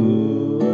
good.